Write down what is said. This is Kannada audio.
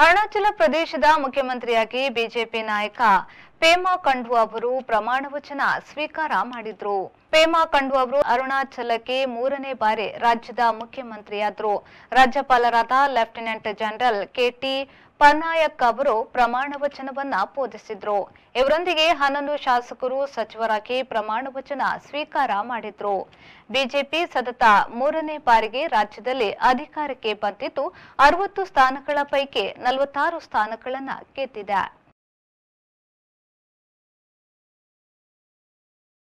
ಅರುಣಾಚಲ ಪ್ರದೇಶದ ಮುಖ್ಯಮಂತ್ರಿಯಾಗಿ ಬಿಜೆಪಿ ನಾಯಕ ಪೇಮಾ ಖಂಡು ಅವರು ಪ್ರಮಾಣ ವಚನ ಸ್ವೀಕಾರ ಮಾಡಿದ್ರು. ಪೇಮಾ ಖಂಡು ಅವರು ಅರುಣಾಚಲಕ್ಕೆ ಮೂರನೇ ಬಾರಿ ರಾಜ್ಯದ ಮುಖ್ಯಮಂತ್ರಿಯಾದ್ರು. ರಾಜ್ಯಪಾಲರಾದ ಲೆಫ್ಟಿನೆಂಟ್ ಜನರಲ್ ಕೆಟಿ ಪನಾಯಕ್ ಅವರು ಪ್ರಮಾಣ ವಚನವನ್ನ ಬೋಧಿಸಿದ್ರು. ಇವರೊಂದಿಗೆ ಹನ್ನೊಂದು ಶಾಸಕರು ಸಚಿವರಾಗಿ ಪ್ರಮಾಣ ವಚನ ಸ್ವೀಕಾರ ಮಾಡಿದ್ರು. ಬಿಜೆಪಿ ಸತತ ಮೂರನೇ ಬಾರಿಗೆ ರಾಜ್ಯದಲ್ಲಿ ಅಧಿಕಾರಕ್ಕೆ ಬಂದಿದ್ದು, ಅರವತ್ತು ಸ್ಥಾನಗಳ ಪೈಕಿ ನಲವತ್ತಾರು ಸ್ಥಾನಗಳನ್ನ ಗೆದ್ದಿದೆ.